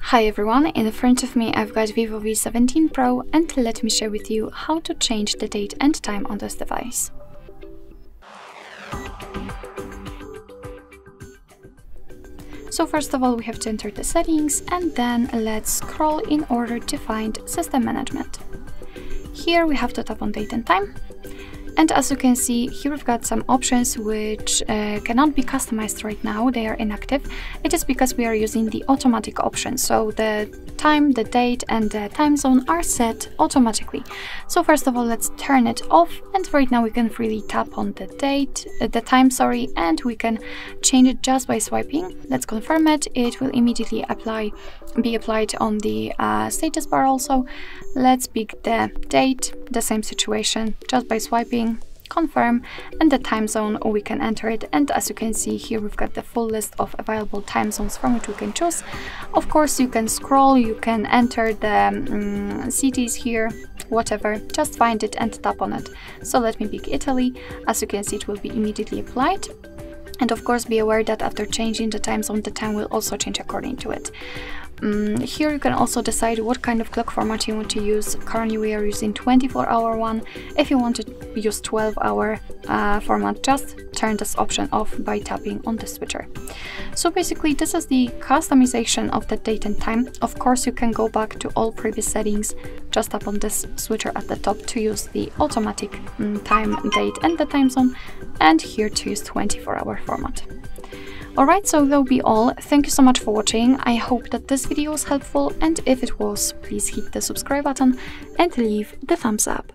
Hi everyone, in front of me I've got Vivo V17 Pro and let me share with you how to change the date and time on this device. So first of all we have to enter the settings and then let's scroll in order to find system management. Here we have to tap on date and time and as you can see, here we've got some options which uh, cannot be customized right now, they are inactive. It is because we are using the automatic option, so the time, the date and the time zone are set automatically. So first of all, let's turn it off and right now we can freely tap on the date, uh, the time, sorry, and we can change it just by swiping. Let's confirm it. It will immediately apply, be applied on the uh, status bar also. Let's pick the date, the same situation, just by swiping confirm and the time zone we can enter it. And as you can see here we've got the full list of available time zones from which we can choose. Of course you can scroll you can enter the um, cities here whatever. Just find it and tap on it. So let me pick italy. As you can see it will be immediately applied. And of course be aware that after changing the time zone the time will also change according to it um, here you can also decide what kind of clock format you want to use. Currently we are using 24 hour one. If you want to use 12 hour uh, format, just turn this option off by tapping on the switcher. So basically this is the customization of the date and time. Of course you can go back to all previous settings, just tap on this switcher at the top to use the automatic um, time, date and the time zone and here to use 24 hour format. Alright, so that'll be all. Thank you so much for watching. I hope that this video was helpful and if it was, please hit the subscribe button and leave the thumbs up.